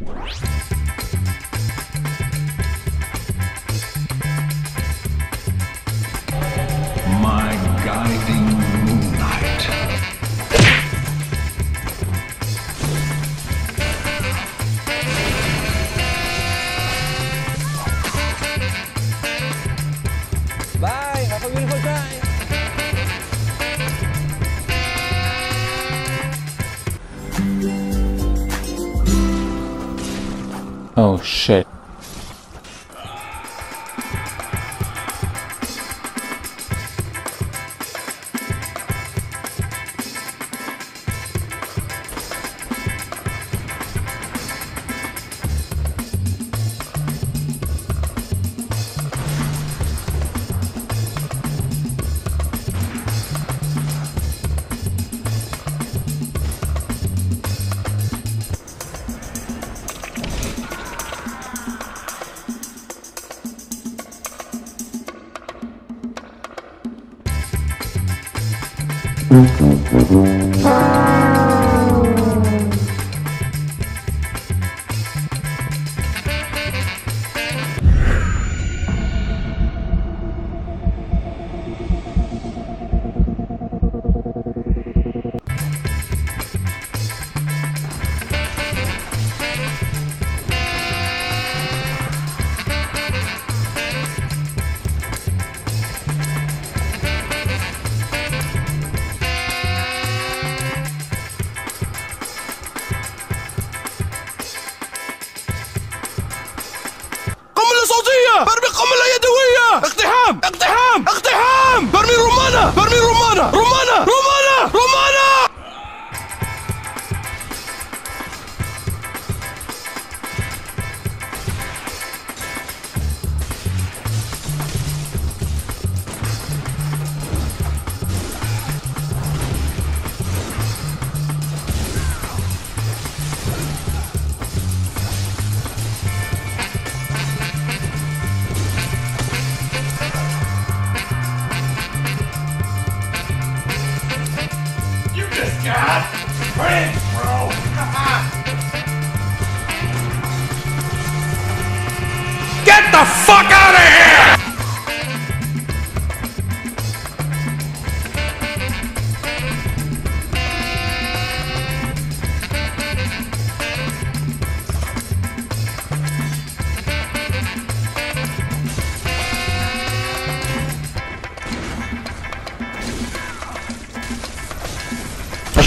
My Oh shit. Mm-hmm.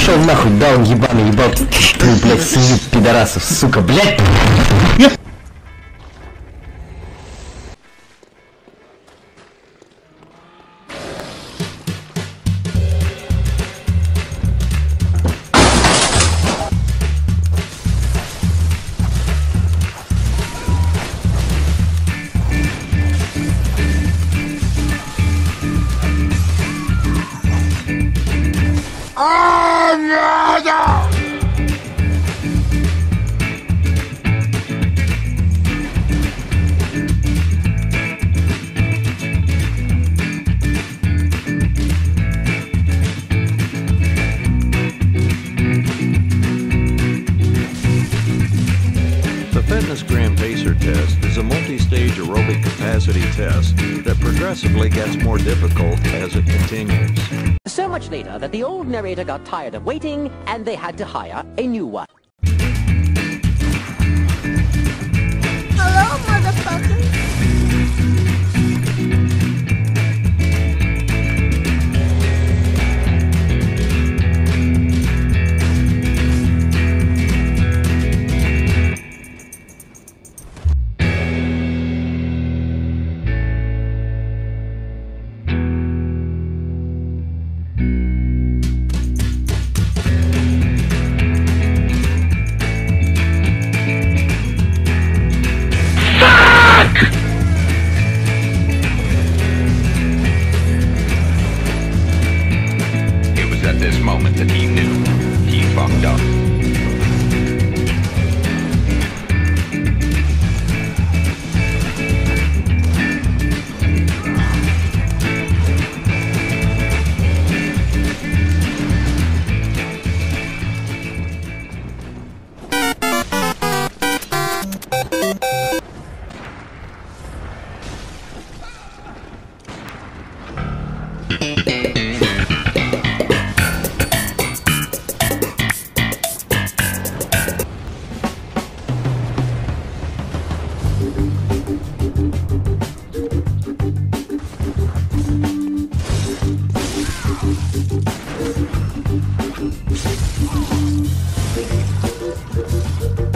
Пошел нахуй, даун ебаный, ебал ты, блядь, свинью пидорасов, сука, блядь! The Fitness Pacer test is a multi-stage aerobic capacity test that progressively gets more difficult as it continues. So much later that the old narrator got tired of waiting and they had to hire a new one. Hello, motherfucker.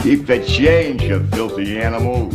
Keep the change, you filthy animal.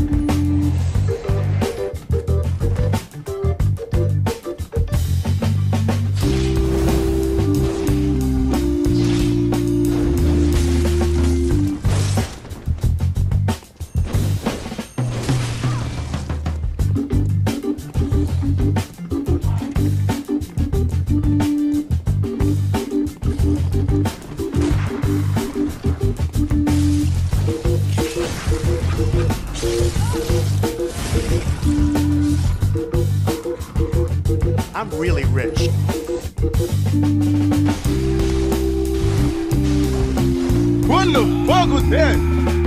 Really rich. What the fuck was that?